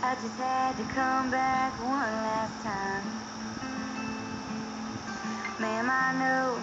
I just had to come back one last time. Ma'am, I know